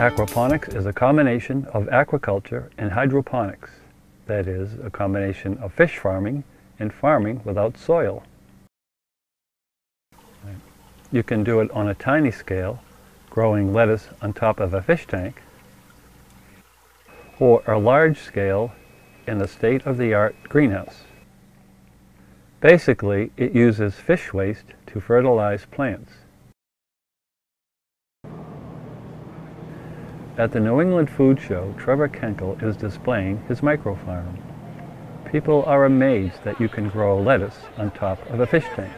Aquaponics is a combination of aquaculture and hydroponics. That is, a combination of fish farming and farming without soil. You can do it on a tiny scale, growing lettuce on top of a fish tank, or a large scale in a state-of-the-art greenhouse. Basically, it uses fish waste to fertilize plants. At the New England Food Show, Trevor Kenkel is displaying his microfarm. People are amazed that you can grow lettuce on top of a fish tank.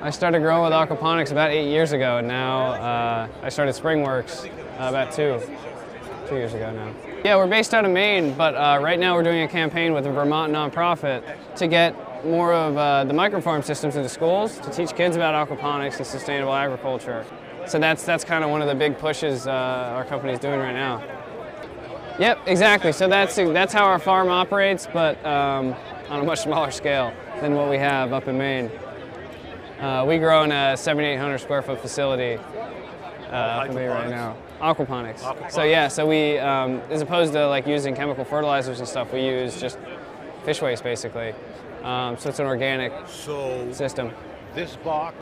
I started growing with aquaponics about eight years ago, and now uh, I started Springworks uh, about two, two years ago now. Yeah, we're based out of Maine, but uh, right now we're doing a campaign with a Vermont nonprofit to get more of uh, the microfarm systems into schools to teach kids about aquaponics and sustainable agriculture. So that's that's kind of one of the big pushes uh, our company's doing right now. Yep, exactly. So that's that's how our farm operates, but um, on a much smaller scale than what we have up in Maine. Uh, we grow in a 7,800 square foot facility uh, up in Maine right now. Aquaponics. Aquaponics. So yeah, so we, um, as opposed to like using chemical fertilizers and stuff, we use just fish waste basically. Um, so it's an organic so system. This box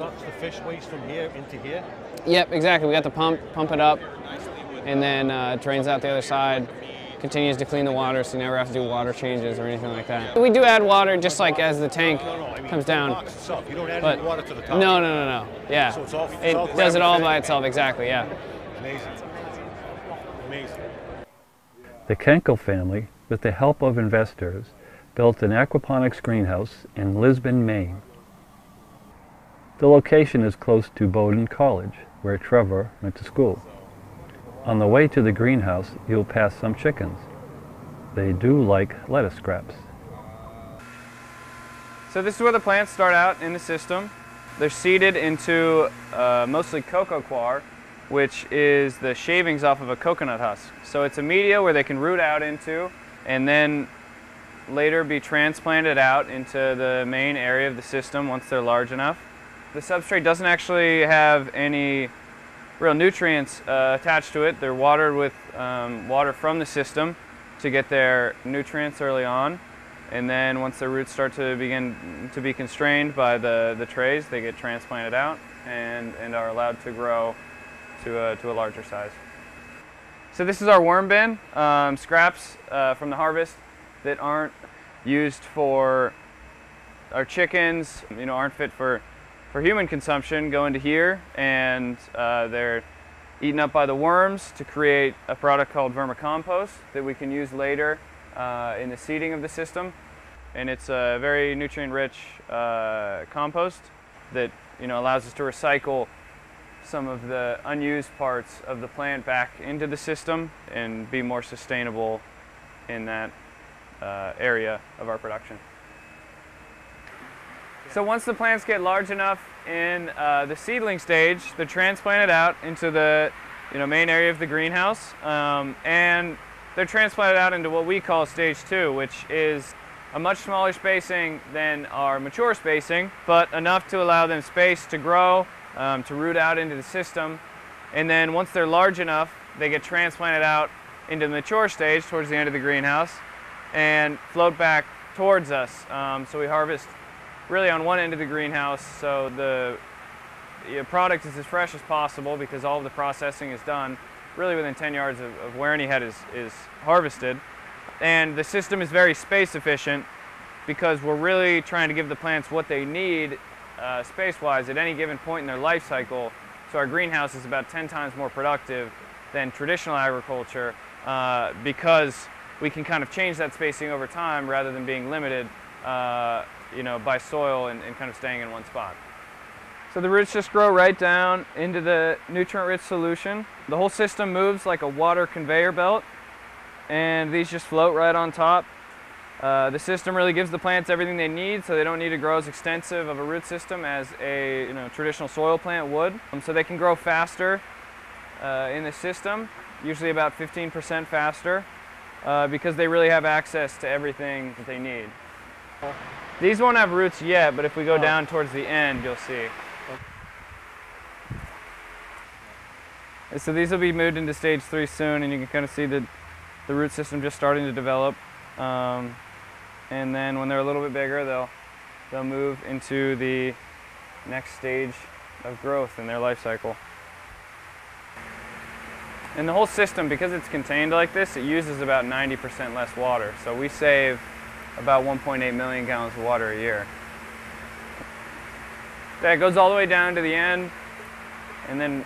sucks the fish waste from here into here? Yep, exactly. We got the pump, pump it up, and then uh, drains out the other side continues to clean the water so you never have to do water changes or anything like that. We do add water just like as the tank no, no, I mean, comes down. Itself. You don't add but any water to the top. No, no, no, no. Yeah. So it's all, it all does it all by itself, exactly, yeah. Amazing. Amazing. The Kenkel family, with the help of investors, built an aquaponics greenhouse in Lisbon, Maine. The location is close to Bowdoin College, where Trevor went to school. On the way to the greenhouse, you'll pass some chickens. They do like lettuce scraps. So this is where the plants start out in the system. They're seeded into uh, mostly coco coir, which is the shavings off of a coconut husk. So it's a media where they can root out into and then later be transplanted out into the main area of the system once they're large enough. The substrate doesn't actually have any real nutrients uh, attached to it. They're watered with um, water from the system to get their nutrients early on. And then once the roots start to begin to be constrained by the, the trays, they get transplanted out and, and are allowed to grow to a, to a larger size. So this is our worm bin, um, scraps uh, from the harvest that aren't used for our chickens, you know, aren't fit for, for human consumption go into here and uh, they're eaten up by the worms to create a product called vermicompost that we can use later uh, in the seeding of the system. And it's a very nutrient-rich uh, compost that you know allows us to recycle some of the unused parts of the plant back into the system and be more sustainable in that uh, area of our production. So once the plants get large enough in uh, the seedling stage, they're transplanted out into the you know, main area of the greenhouse, um, and they're transplanted out into what we call stage two, which is a much smaller spacing than our mature spacing, but enough to allow them space to grow, um, to root out into the system, and then once they're large enough, they get transplanted out into the mature stage towards the end of the greenhouse and float back towards us. Um, so we harvest really on one end of the greenhouse, so the you know, product is as fresh as possible because all of the processing is done really within 10 yards of, of where any head is, is harvested. And the system is very space efficient because we're really trying to give the plants what they need uh, space-wise at any given point in their life cycle. So our greenhouse is about 10 times more productive than traditional agriculture uh, because we can kind of change that spacing over time rather than being limited uh, you know, by soil and, and kind of staying in one spot. So the roots just grow right down into the nutrient-rich solution. The whole system moves like a water conveyor belt, and these just float right on top. Uh, the system really gives the plants everything they need, so they don't need to grow as extensive of a root system as a you know, traditional soil plant would. Um, so they can grow faster uh, in the system, usually about 15% faster, uh, because they really have access to everything that they need. These won't have roots yet, but if we go Oh. down towards the end, you'll see. And so these will be moved into stage three soon, and you can kind of see the, the root system just starting to develop. Um, and then when they're a little bit bigger, they'll they'll move into the next stage of growth in their life cycle. And the whole system, because it's contained like this, it uses about 90% less water. So we save about 1.8 million gallons of water a year. That goes all the way down to the end and then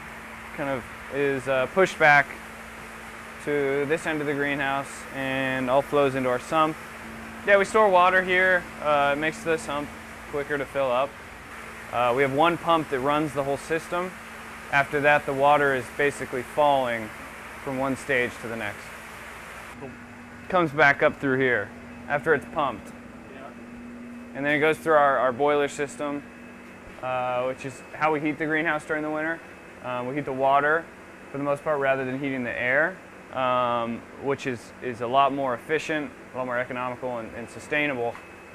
kind of is uh, pushed back to this end of the greenhouse and all flows into our sump. Yeah, we store water here. Uh, it makes the sump quicker to fill up. Uh, we have one pump that runs the whole system. After that, the water is basically falling from one stage to the next. Comes back up through here after it's pumped. And then it goes through our, our boiler system, uh, which is how we heat the greenhouse during the winter. Um, we heat the water for the most part rather than heating the air, um, which is, is a lot more efficient, a lot more economical and, and sustainable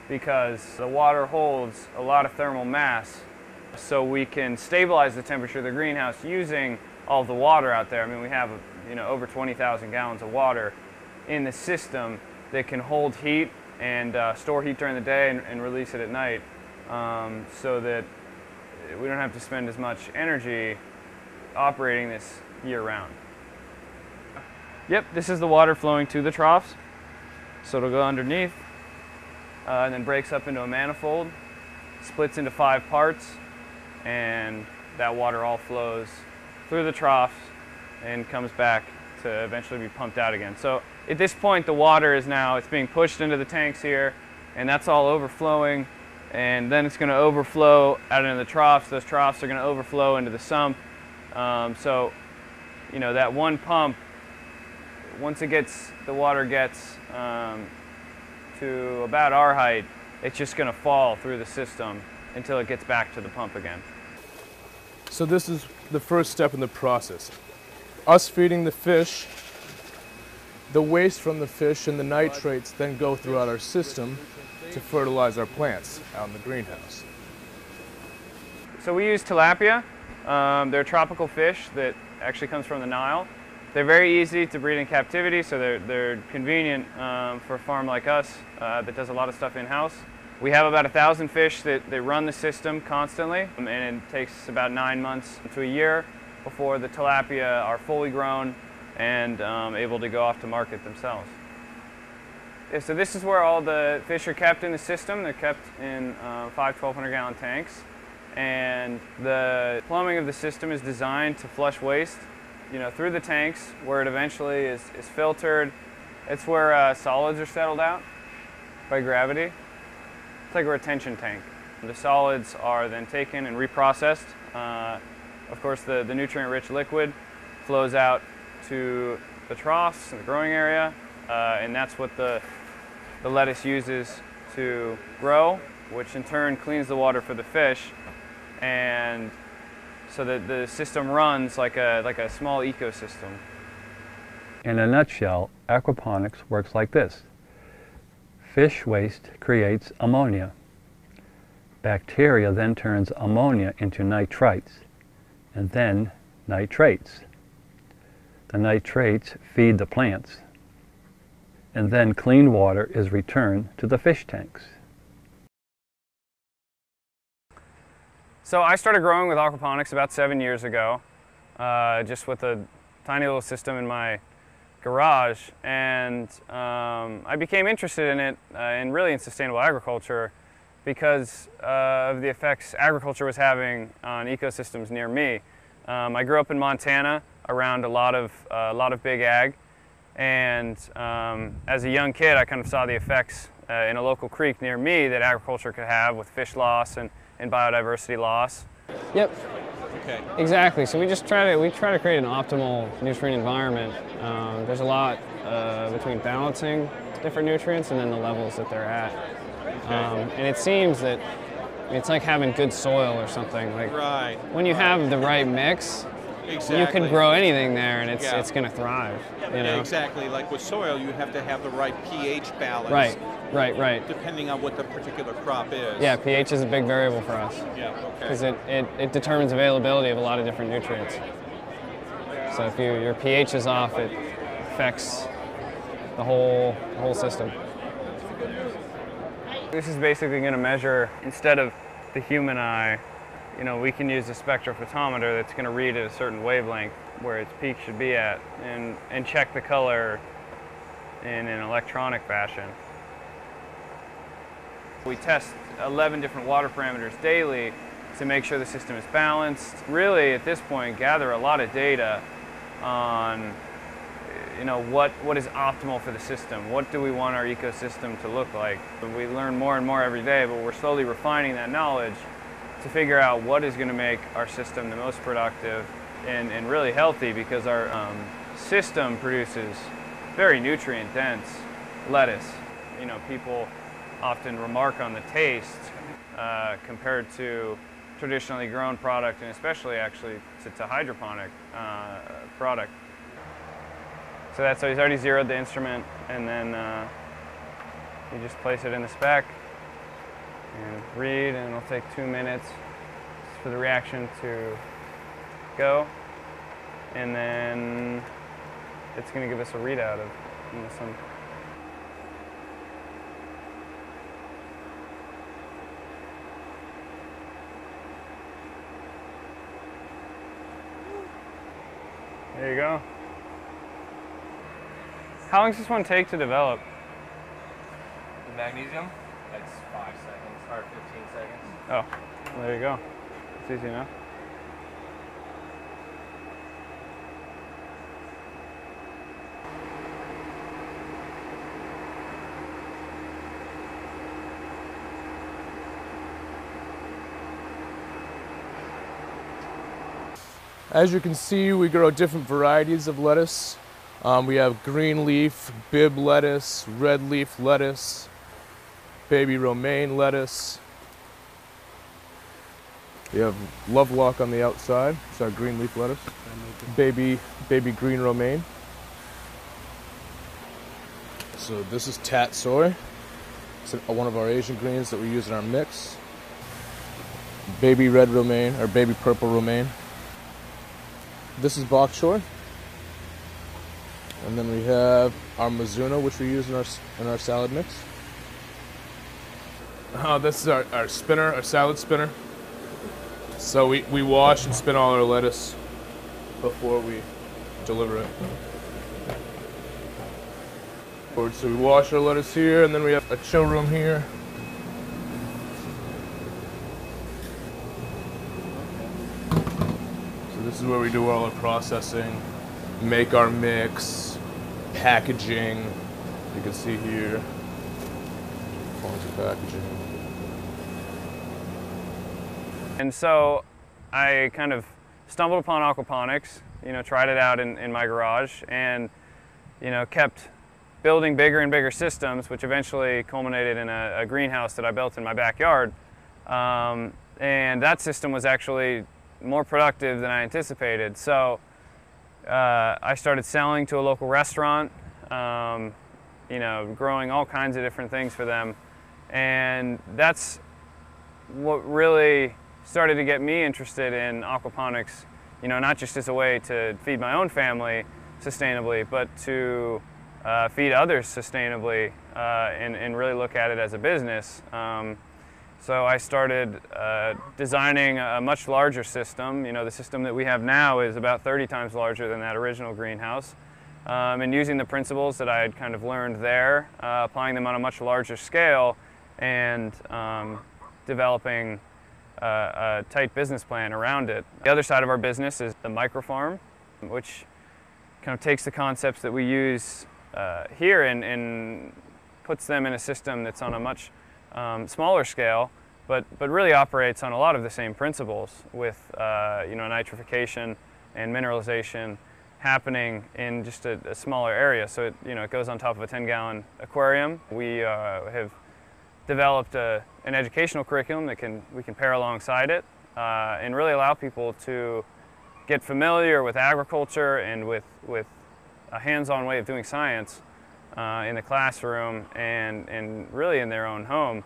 because the water holds a lot of thermal mass so we can stabilize the temperature of the greenhouse using all the water out there. I mean, we have you know over 20,000 gallons of water in the system that can hold heat and uh, store heat during the day and, and release it at night, um, so that we don't have to spend as much energy operating this year round. Yep, this is the water flowing to the troughs. So it'll go underneath uh, and then breaks up into a manifold, splits into five parts, and that water all flows through the troughs and comes back to eventually be pumped out again. So at this point, the water is now, it's being pushed into the tanks here, and that's all overflowing, and then it's going to overflow out into the troughs. Those troughs are going to overflow into the sump. Um, so, you know, that one pump, once it gets, the water gets um, to about our height, it's just going to fall through the system until it gets back to the pump again. So this is the first step in the process. Us feeding the fish, the waste from the fish and the nitrates then go throughout our system to fertilize our plants out in the greenhouse. So we use tilapia. Um, they're a tropical fish that actually comes from the Nile. They're very easy to breed in captivity, so they're, they're convenient um, for a farm like us uh, that does a lot of stuff in-house. We have about a thousand fish that, that run the system constantly, um, and it takes about nine months to a year before the tilapia are fully grown and um, able to go off to market themselves. Yeah, so this is where all the fish are kept in the system. They're kept in uh, five 1,200 gallon tanks. And the plumbing of the system is designed to flush waste you know, through the tanks where it eventually is, is filtered. It's where uh, solids are settled out by gravity. It's like a retention tank. The solids are then taken and reprocessed. Uh, of course, the, the nutrient-rich liquid flows out to the troughs in the growing area, uh, and that's what the, the lettuce uses to grow, which in turn cleans the water for the fish and so that the system runs like a, like a small ecosystem. In a nutshell, aquaponics works like this. Fish waste creates ammonia. Bacteria then turns ammonia into nitrites, and then nitrates. The nitrates feed the plants, and then clean water is returned to the fish tanks. So I started growing with aquaponics about seven years ago, uh, just with a tiny little system in my garage, and um, I became interested in it uh, and really in sustainable agriculture because uh, of the effects agriculture was having on ecosystems near me. Um, I grew up in Montana around a lot of uh, a lot of big ag, and um, as a young kid, I kind of saw the effects uh, in a local creek near me that agriculture could have with fish loss and and biodiversity loss. Yep. Okay. Exactly. So we just try to we try to create an optimal nutrient environment. Um, there's a lot uh, between balancing different nutrients and then the levels that they're at. Um, and it seems that it's like having good soil or something. Like Right. when you have the right mix, Exactly. you can grow anything there and it's Yeah. it's going to thrive. You know. exactly. Like with soil, you have to have the right pH balance. Right. Right. Right. Depending on what the particular crop is. Yeah. pH is a big variable for us Yeah. Okay. because it, it, it determines availability of a lot of different nutrients. So if you, your pH is off, it affects the whole, the whole system. This is basically going to measure, instead of the human eye, you know, we can use a spectrophotometer that's going to read at a certain wavelength where its peak should be at and, and check the color in an electronic fashion. We test 11 different water parameters daily to make sure the system is balanced. Really, at this point, gather a lot of data on you know, what, what is optimal for the system? What do we want our ecosystem to look like? We learn more and more every day, but we're slowly refining that knowledge to figure out what is going to make our system the most productive and, and really healthy because our um, system produces very nutrient dense lettuce. You know, people often remark on the taste uh, compared to traditionally grown product and especially actually to, to hydroponic uh, product. So that's so he's already zeroed the instrument and then uh, you just place it in the spec and read and it'll take two minutes for the reaction to go. And then it's going to give us a readout of some There you go. How long does this one take to develop? The magnesium, that's five seconds or 15 seconds. Oh, well, there you go. It's easy enough. As you can see, we grow different varieties of lettuce. Um, we have green leaf, Bibb lettuce, red leaf lettuce, baby romaine lettuce. We have lovelock on the outside. It's our green leaf lettuce. Baby, baby green romaine. So this is tatsoi. It's one of our Asian greens that we use in our mix. Baby red romaine or baby purple romaine. This is bok choy. And then we have our Mizuna, which we use in our in our salad mix. Oh, this is our, our spinner, our salad spinner. So we, we wash and spin all our lettuce before we deliver it. So we wash our lettuce here, and then we have a chill room here. So this is where we do all our processing, make our mix, packaging. You can see here, forms of packaging. And so I kind of stumbled upon aquaponics, you know, tried it out in, in my garage and, you know, kept building bigger and bigger systems, which eventually culminated in a, a greenhouse that I built in my backyard. Um, and that system was actually more productive than I anticipated. So uh, I started selling to a local restaurant, um, you know, growing all kinds of different things for them. And that's what really started to get me interested in aquaponics, you know, not just as a way to feed my own family sustainably, but to uh, feed others sustainably uh, and, and, really look at it as a business. Um, so I started uh, designing a much larger system. You know, the system that we have now is about 30 times larger than that original greenhouse. Um, and using the principles that I had kind of learned there, uh, applying them on a much larger scale, and um, developing a tight business plan around it. The other side of our business is the microfarm, which kind of takes the concepts that we use uh, here and, and, puts them in a system that's on a much um, smaller scale, but, but really operates on a lot of the same principles with uh, you know, nitrification and mineralization happening in just a, a, smaller area. So it, you know, it goes on top of a 10 gallon aquarium. We uh, have developed a, an educational curriculum that can, we can pair alongside it uh, and really allow people to get familiar with agriculture and with, with a hands-on way of doing science uh, in the classroom and, and really in their own home.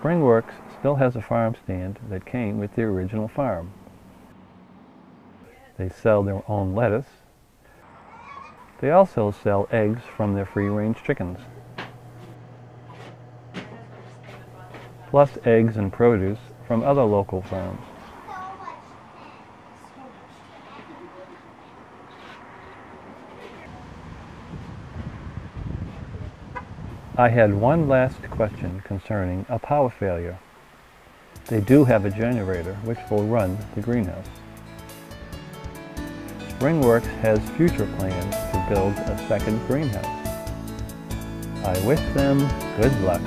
Springworks still has a farm stand that came with the original farm. They sell their own lettuce. They also sell eggs from their free-range chickens. Plus eggs and produce from other local farms. I had one last question concerning a power failure. They do have a generator which will run the greenhouse. Springworks has future plans to build a second greenhouse. I wish them good luck.